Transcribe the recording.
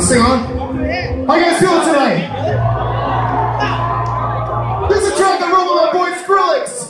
Let's sing on. How you guys feeling tonight? This is a track I wrote with my boy Skrillex.